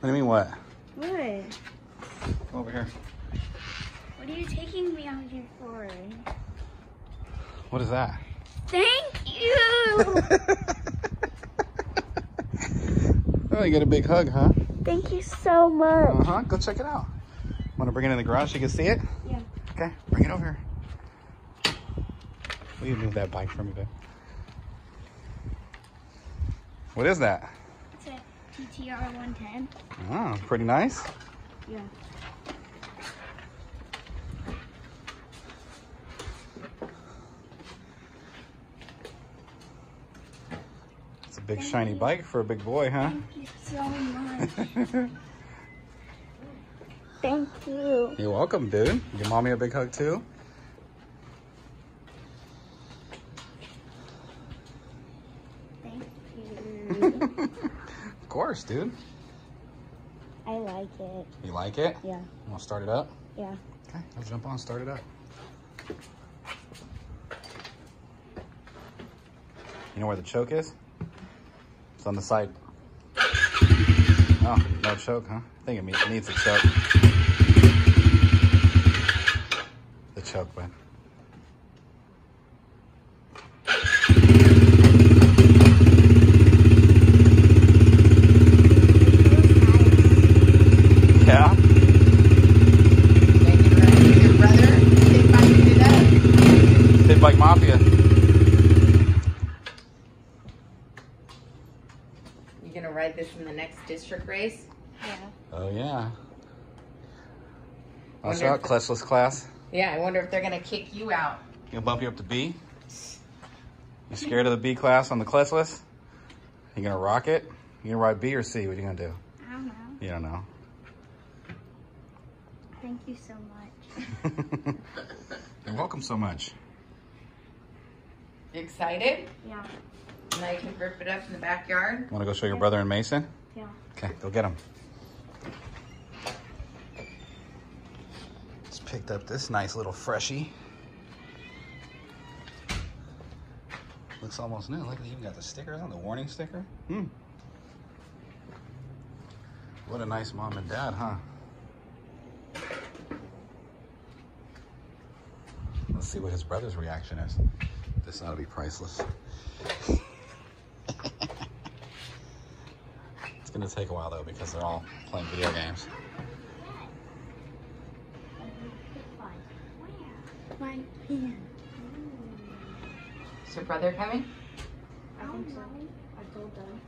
What do you mean what? What? Come over here. What are you taking me out here for? What is that? Thank you. Oh, you get a big hug, huh? Thank you so much. Uh-huh. Go check it out. Want to bring it in the garage so you can see it? Yeah. Okay, bring it over here. Will you move that bike for me, babe? What is that? TTR 110. Oh, ah, pretty nice. Yeah. It's a big shiny bike for a big boy, huh? Thank you so much. Thank you. You're welcome, dude. Give mommy a big hug too. Thank you. Of course, dude. I like it. You like it? Yeah. Want to start it up? Yeah. Okay, I'll jump on, start it up. You know where the choke is? It's on the side. Oh, no choke, huh? I think it needs a choke. The choke, man. Yeah? Your brother, they find it up. Big Bike Mafia. You gonna ride this in the next district race? Yeah. Oh, yeah. Watch Wonder out, if- clutchless class. Yeah, I wonder if they're gonna kick you out. Gonna bump you up to B? You scared of the B class on the clutchless? You gonna rock it? You gonna ride B or C? What are you gonna do? I don't know. You don't know. Thank you so much. You're welcome so much. You excited? Yeah. Now you can rip it up in the backyard. Wanna go show your brother and Mason? Yeah. Okay, go get him. Just picked up this nice little freshie. Looks almost new. Look, it even got the stickers on the warning sticker. Hmm. What a nice mom and dad, huh? Let's see what his brother's reaction is. This ought to be priceless. It's gonna take a while though because they're all playing video games. My. Is your brother coming? I think so. I told them.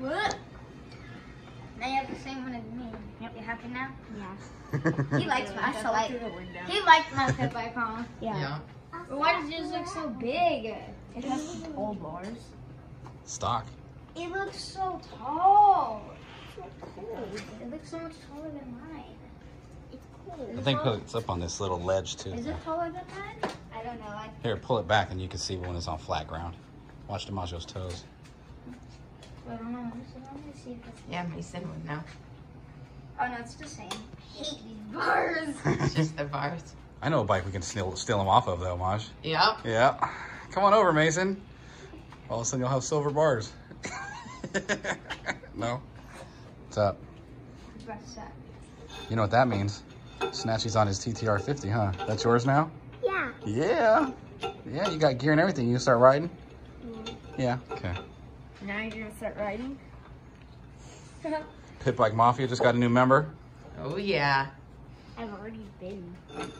What? Now you have the same one as me. Yep. You happy now? Yeah. He likes my so like, He likes my pit bike, huh? Yeah. But why does yours look so big? It has old bars. Stock. It looks so tall. It's so cool. It looks so much taller than mine. It's cool. I think it's up on this little ledge too. Is it taller than mine? I don't know. I, Here, pull it back and you can see when it's on flat ground. Watch DiMaggio's toes. I don't know. So let me see if it's. Yeah, Mason would know. Oh no, it's the same. I hate these bars. It's just the bars. I know a bike we can steal, steal them off of though, Maj. Yep. Yeah. Come on over, Mason. All of a sudden you'll have silver bars. no? What's up? What's that? You know what that means? Snatchy's on his TTR 50, huh? That's yours now? Yeah. Yeah. Yeah, you got gear and everything. You can start riding? Mm-hmm. Yeah. Okay. Now you're gonna start riding. Pit Bike Mafia just got a new member. Oh yeah. I've already been.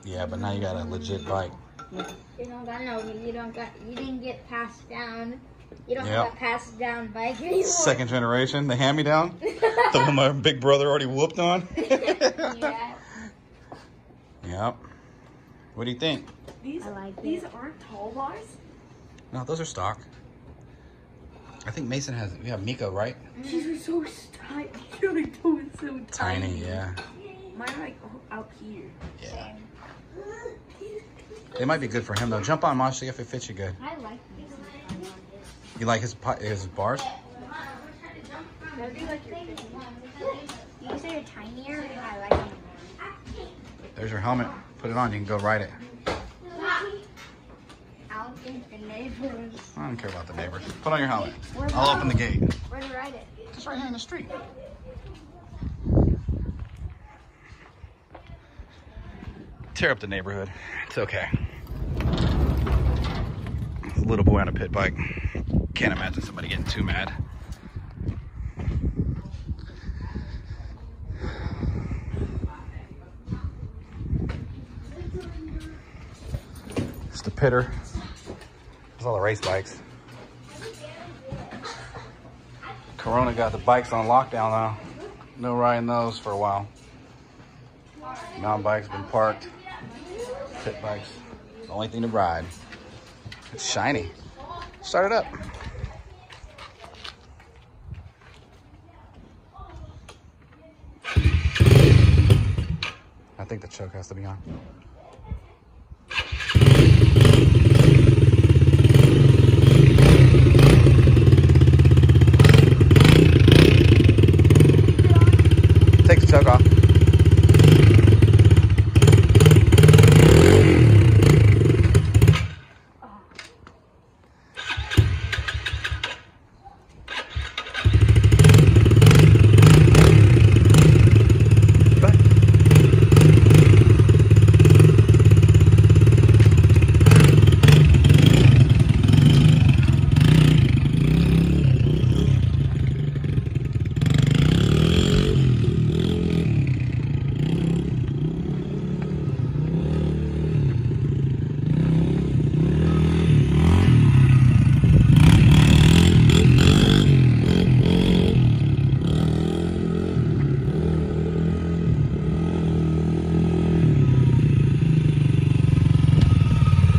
Yeah, but now you got a legit bike. You don't got no. You don't got. You didn't get passed down. You don't Yep. have a passed down bike anymore. Second generation, the hand me down. the one my big brother already whooped on. yeah. Yep. What do you think? These I like these aren't tall bars. No, those are stock. I think Mason has. We have Miko, right? These are so tiny. You know, they're so tiny. Tiny, yeah, Mine are like out here. yeah. They might be good for him though. Jump on, Mosh, see if it fits you good. I like these. You like his pi- his bars? That'd be like your You you're tinier, and I like them. There's your helmet. Put it on. You can go ride it. I'll don't think the neighbors. I don't care about the neighbors. Put on your helmet. Where's I'll open the gate. Where to ride it? Just right here in the street. Tear up the neighborhood. It's okay. It's little boy on a pit bike. Can't imagine somebody getting too mad. It's the pitter. All the race bikes. Corona got the bikes on lockdown now. No riding those for a while. Mountain bikes been parked. Pit bikes, the only thing to ride. It's shiny. Start it up. I think the choke has to be on. Take the choke off. Go ahead.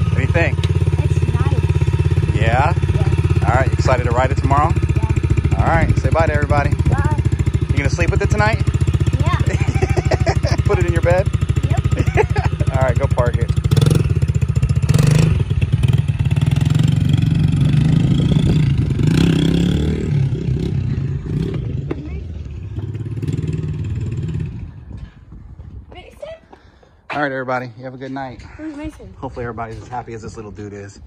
What do you think? It's nice. Yeah? All right, excited to ride it tomorrow? All right, say bye to everybody. Bye. You gonna sleep with it tonight? Yeah. Put it in your bed? Yep. All right, go park it. All right, everybody, you have a good night. Hopefully everybody's as happy as this little dude is.